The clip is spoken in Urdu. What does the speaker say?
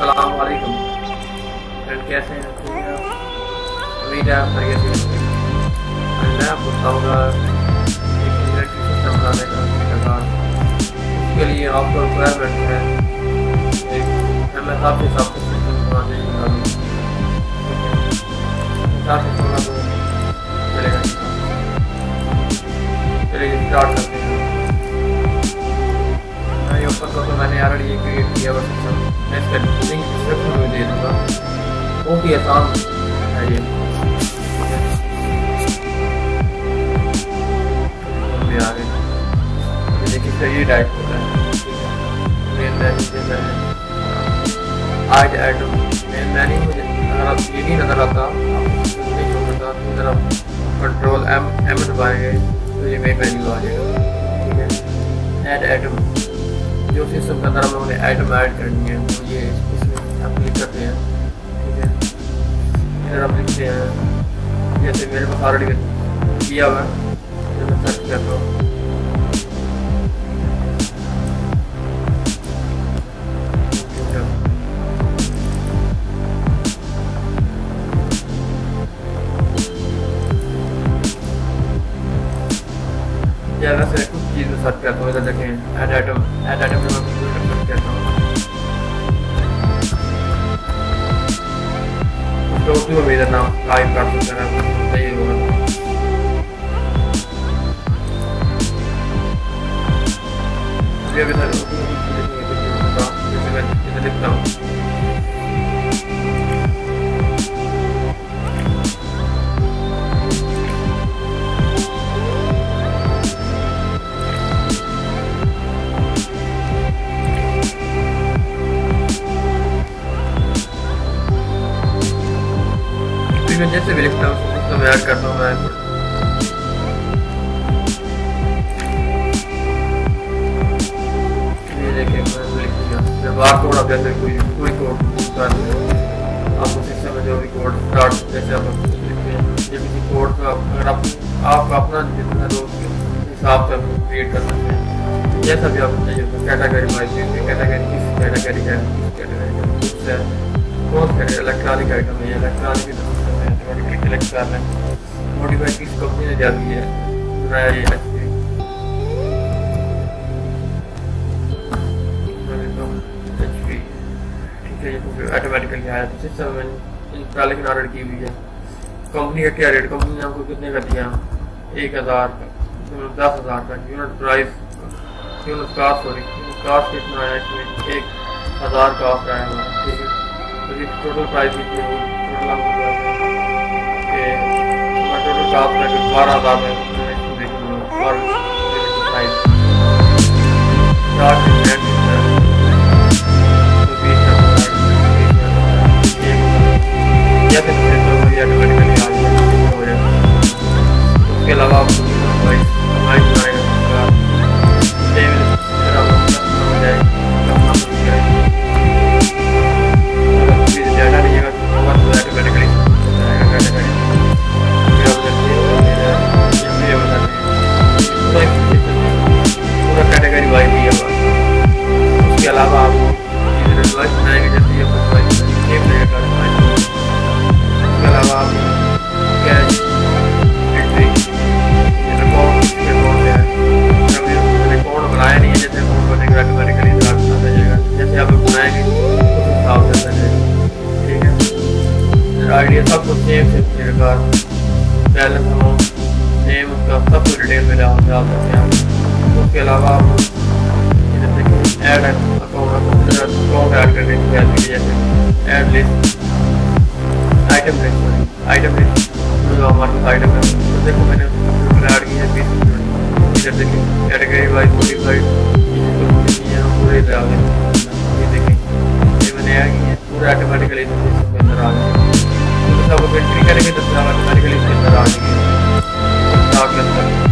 السلام علیکم۔ فرینڈ کیسے ہیں؟ امید ہے آپ خیریت سے میں آپ کو بتاؤں گا ایک انٹرنیٹ کی سسٹم بنانے کا طریقہ اس کے لیے آپ کو ریکوائرمنٹ ہے ایک ایم ایس آفس آپ کو سسٹم بنانے کی ضرورت حساب سے تو چلے گا۔ چلیے اسٹارٹ کرتے ہیں۔ میں یہ اوپن کرتا ہوں میں نے آلریڈی یہ کریٹ کیا ہوا سسٹم میں اس کا لنک ڈسکرپشن میں دے دوں گا بہت ہی آسان ہے یہ دیکھیے یہ ہوتا ہے مین ہے آج مین مجھے اگر آپ یہ نہیں نظر آتا آپ آپ کنٹرول ایم ایم دبائیں گے تو یہ مین مینیو آ جائے گا ٹھیک ہے ایڈ آئٹم جو سسٹم کے اندر ہم لوگوں نے آئٹم ایڈ کرنی ہے، تو یہ اس میں ہم کلک کرتے ہیں، ٹھیک ہے؟ ادھر ہم لکھتے ہیں۔ جیسے میرے پاس آلریڈی کیا ہوا ہے میں سرچ کرتا ہوں۔ یا سے کچھ چیز میں سرچ کرتا ہوں ادھر دیکھیں ایڈ آئٹم ایڈ آئٹم میں کمپیوٹر سرچ کرتا ہوں۔ اس کو اردو میں ادھر نام ٹائپ کر سکتے ہیں صحیح ہوگا یہ بھی سر جیسے بھی لکھتا ہوں، اس کو میں ایڈ کرتا ہوں میں۔ یہ دیکھیں کوڈ آپ جیسے کوئی کوئی کوڈ کر آپ کو سسٹم میں جو بھی کوڈ اسٹارٹ جیسے آپ لکھتے ہیں، یہ کسی کوڈ کا اگر آپ آپ کا اپنا جتنا دوست حساب سے کریٹ کر سکتے ہیں۔ جیسا بھی آپ چاہیے کیٹاگری وائز کیٹاگری کس کیٹاگری کا ہے کس کیٹاگری کا ہے کون سے الیکٹرانک آئٹم ہے؟ الیکٹرانک کی طرف سلیکٹ کر لیں موڈیفائی کس کمپنی نے جاتی ہے بنایا یہ ایچ پی ٹھیک ہے یہ آٹومیٹکلی آیا تو سسٹم میں انسٹالیشن آرڈر کی ہوئی ہے کمپنی کا کیا ریٹ کمپنی نے آپ کو کتنے کا دیا ایک ہزار کا دس ہزار کا unit price unit cost sorry unit cost کتنا آیا اس میں ایک ہزار کا آفر آیا ہوا ٹھیک ہے ٹوٹل پرائز کتنی ہے ٹوٹل آپ کو ٹوٹل کاسٹ ہے بارہ ہزار ہے آئیڈیا سب کچھ سیم سے ریکارڈ بیلنس اماؤنٹ نیم اس کا سب کچھ ڈیٹیل میں ڈال سکتے ہیں اس کے علاوہ آپ ایڈ اکاؤنٹ اکاؤنٹ ایڈ کرنے کی ہیلپ کی جیسے add list item list item list جو ہمارے پاس آئٹم ہے تو دیکھو میں نے ایڈ کی ہے بیس ادھر دیکھیں کیٹیگری وائز موڈیفائڈ پورے ادھر آ گئے یہ دیکھیں یہ میں نے ایڈ کی ہے پورے آٹومیٹکلی اس کے اندر آ گئے تو سب کو انٹری کریں گے تو کے